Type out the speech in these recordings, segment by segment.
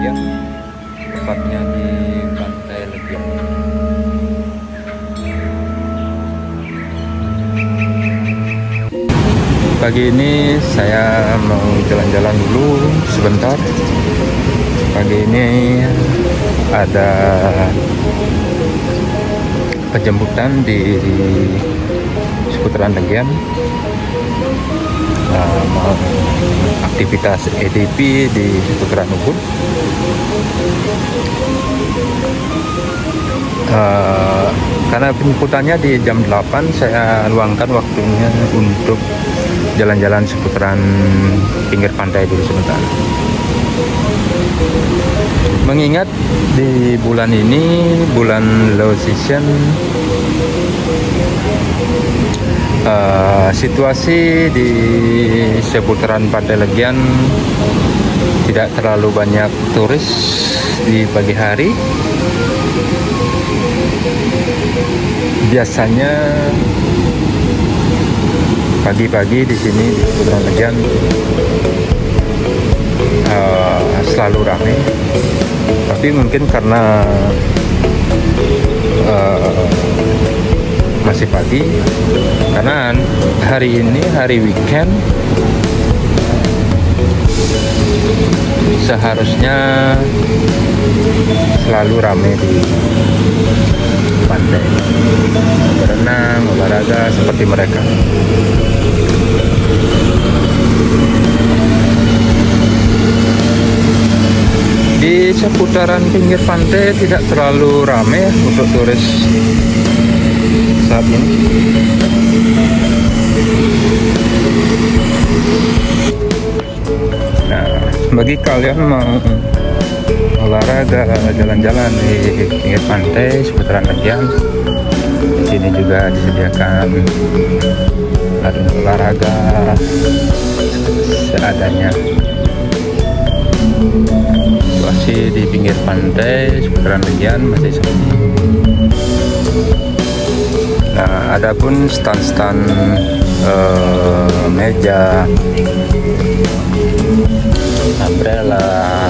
Legian Tepatnya di Pantai Legian Pagi ini saya mau jalan-jalan dulu sebentar. Pagi ini ada penjemputan di seputaran Legian aktivitas EDP di seputaran Ubud uh, karena penjemputannya di jam 8 saya luangkan waktunya untuk jalan-jalan seputaran pinggir pantai dulu sebentar. Mengingat di bulan ini bulan low season uh, situasi di seputaran Pantai Legian tidak terlalu banyak turis di pagi hari. Biasanya pagi-pagi di sini di seputaran Legian uh, selalu ramai tapi mungkin karena uh, masih pagi. Karena hari ini hari weekend. Seharusnya selalu ramai di pantai. Berenang olahraga seperti mereka. Di seputaran pinggir pantai tidak terlalu ramai untuk turis saat ini nah bagi kalian mau olahraga jalan-jalan di pinggir pantai seputaran Legian di sini juga disediakan arena olahraga seadanya situasi di pinggir pantai seputaran Legian masih sepi. Nah, adapun stand-stand uh, meja, umbrella,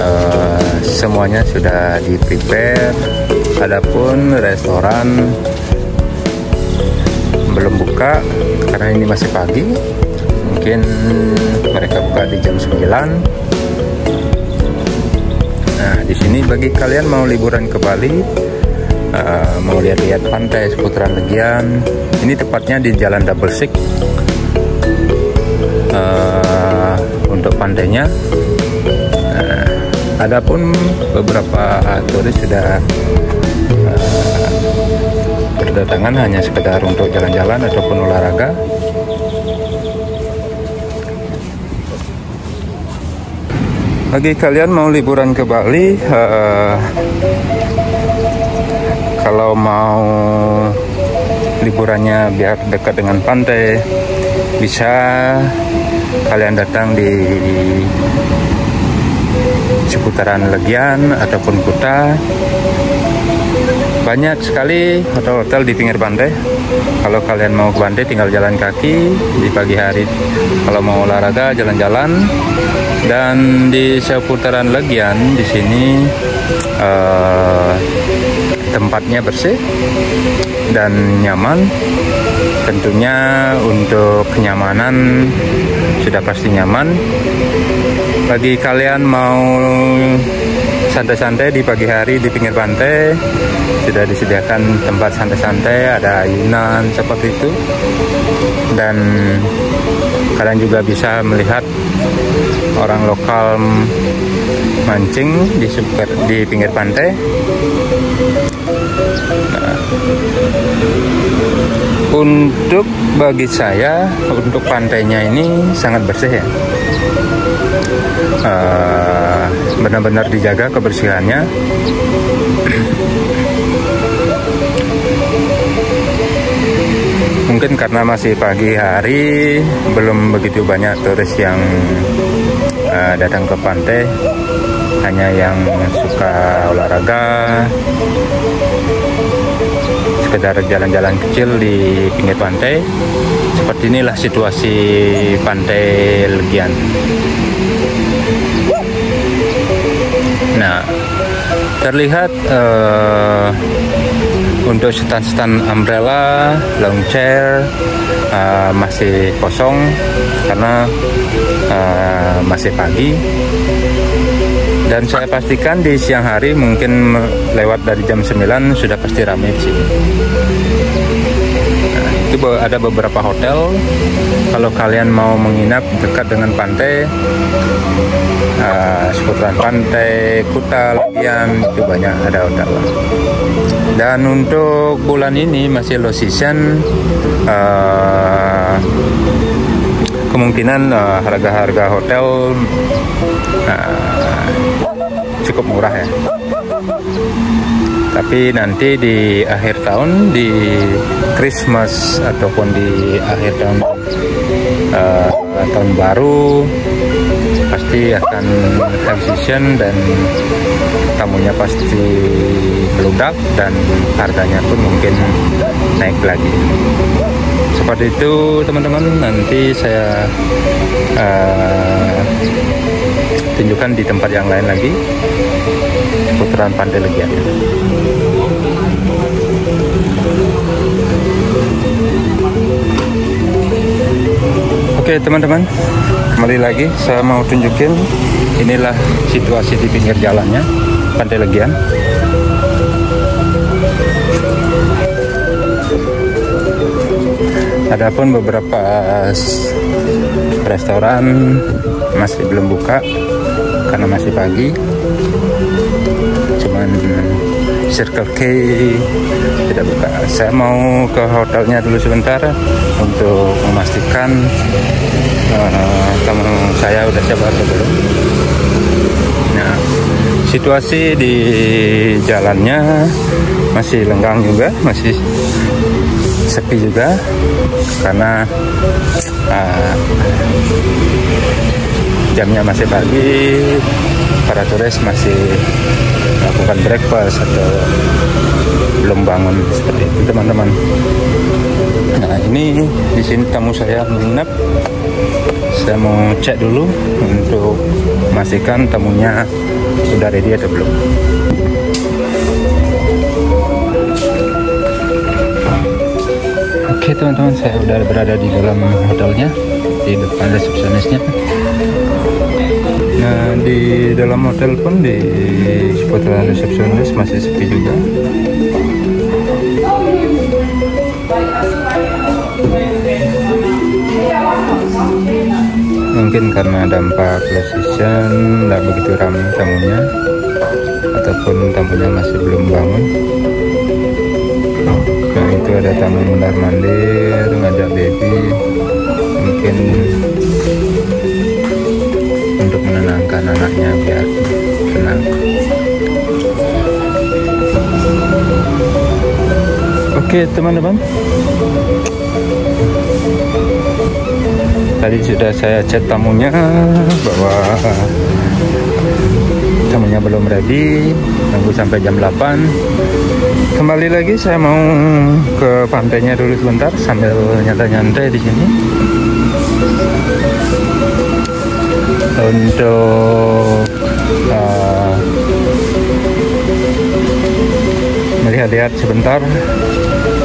uh, semuanya sudah di prepare. Adapun restoran belum buka karena ini masih pagi mungkin mereka buka di jam 9 nah di sini bagi kalian mau liburan ke Bali uh, mau lihat-lihat pantai seputaran Legian ini tepatnya di jalan Double Six. Uh, untuk pantainya uh, adapun beberapa turis sudah uh, berdatangan hanya sekedar untuk jalan-jalan ataupun olahraga bagi kalian mau liburan ke Bali uh, kalau mau liburannya biar dekat dengan pantai bisa kalian datang di seputaran Legian ataupun Kuta. Banyak sekali hotel-hotel di pinggir pantai. Kalau kalian mau ke pantai tinggal jalan kaki di pagi hari. Kalau mau olahraga jalan-jalan dan di seputaran Legian di sini uh, tempatnya bersih dan nyaman. Tentunya untuk kenyamanan sudah pasti nyaman. Bagi kalian mau santai-santai di pagi hari di pinggir pantai sudah disediakan tempat santai-santai ada ayunan seperti itu. Dan kalian juga bisa melihat orang lokal mancing di di pinggir pantai. Nah, untuk bagi saya untuk pantainya ini sangat bersih ya. Uh, benar-benar dijaga kebersihannya. Mungkin karena masih pagi hari belum begitu banyak turis yang uh, datang ke pantai hanya yang suka olahraga sekedar jalan-jalan kecil di pinggir pantai. Seperti inilah situasi pantai Legian. Nah terlihat uh, untuk stand-stand umbrella, long chair uh, masih kosong karena uh, masih pagi. Dan saya pastikan di siang hari mungkin lewat dari jam 9 sudah pasti ramai di sini. Nah, itu ada beberapa hotel. Kalau kalian mau menginap dekat dengan pantai, uh, seputaran pantai, Kuta, Legian, itu banyak ada hotel dan untuk bulan ini masih low season uh, kemungkinan uh, harga-harga uh, hotel uh, cukup murah ya. Tapi nanti di akhir tahun di Christmas ataupun di akhir tahun uh, tahun baru pasti akan season dan tamunya pasti meludak dan harganya pun mungkin naik lagi. Seperti itu teman-teman. Nanti saya uh, tunjukkan di tempat yang lain lagi. Putaran pantai Legian Oke teman-teman kembali lagi saya mau tunjukin inilah situasi di pinggir jalannya Pantai Legian. Adapun beberapa restoran masih belum buka karena masih pagi Circle K. Tidak buka saya mau ke hotelnya dulu sebentar untuk memastikan uh, teman saya udah siap atau belum. Nah situasi di jalannya masih lenggang juga masih sepi juga karena uh, jamnya masih pagi para turis masih melakukan breakfast atau belum bangun seperti itu teman-teman. Nah ini di sini tamu saya menginap saya mau cek dulu untuk memastikan tamunya sudah ready atau belum. Oke teman-teman saya sudah berada di dalam hotelnya di depan resepsionisnya Nah di dalam hotel pun di seputaran resepsionis masih sepi juga. Mungkin karena dampak low season tidak begitu ramai tamunya ataupun tamunya masih belum bangun. Nah itu ada tamu mundar mandir ngajak baby mungkin untuk menenangkan anaknya biar tenang. Oke teman-teman. Tadi sudah saya chat tamunya bahwa tamunya belum ready. Tunggu sampai jam 8 kembali lagi saya mau ke pantainya dulu sebentar sambil nyantai-nyantai di sini untuk uh, melihat-lihat sebentar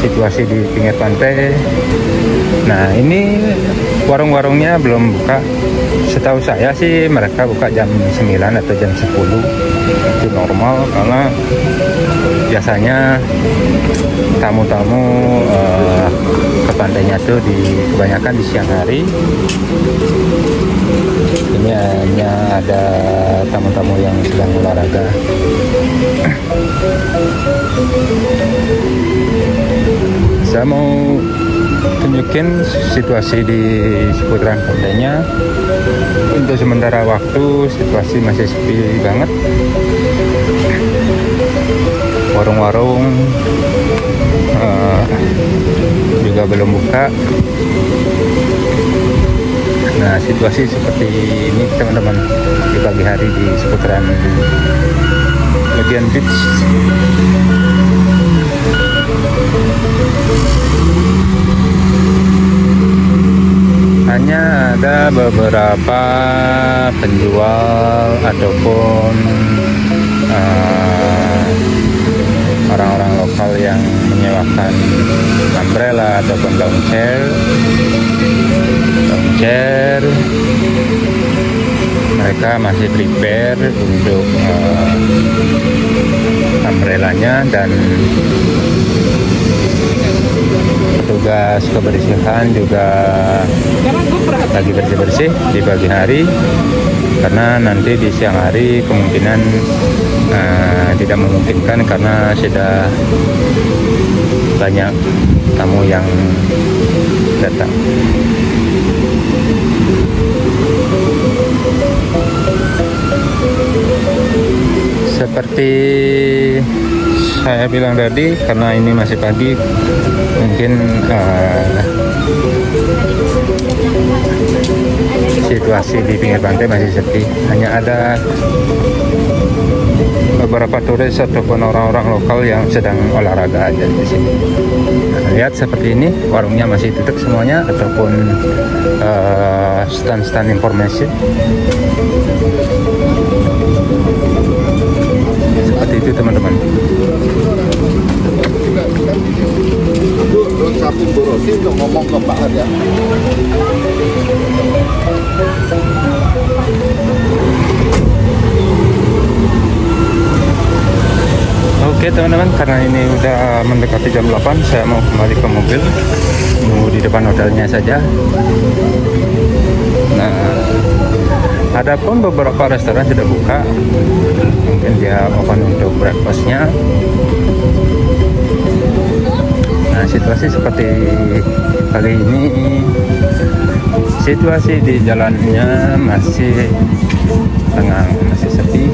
situasi di pinggir pantai. Nah ini warung-warungnya belum buka. Setahu saya sih mereka buka jam 9 atau jam 10 itu normal karena biasanya tamu-tamu uh, ke pantainya tuh di kebanyakan di siang hari hanya ada tamu-tamu yang sedang olahraga. Saya mau tunjukin situasi di seputaran pantainya untuk sementara waktu situasi masih sepi banget. Warung-warung uh, juga belum buka nah situasi seperti ini teman-teman di pagi hari di seputaran Legian Beach. Hanya ada beberapa penjual ataupun mereka masih prepare untuk uh, umbrellanya dan petugas kebersihan juga lagi bersih-bersih di pagi hari karena nanti di siang hari kemungkinan uh, tidak memungkinkan karena sudah banyak tamu yang datang. Seperti saya bilang tadi karena ini masih pagi mungkin uh, situasi di pinggir pantai masih sepi. Hanya ada beberapa turis ataupun orang-orang lokal yang sedang olahraga aja di sini. Nah, lihat seperti ini warungnya masih tutup semuanya ataupun uh, stand-stand informasi Rosi untuk ngomong ke Pak Oke teman-teman karena ini udah mendekati jam 8 saya mau kembali ke mobil. Nunggu di depan hotelnya saja. Nah ada pun beberapa restoran sudah buka. Mungkin dia open untuk breakfastnya nah situasi seperti kali ini situasi di jalannya masih tenang masih sepi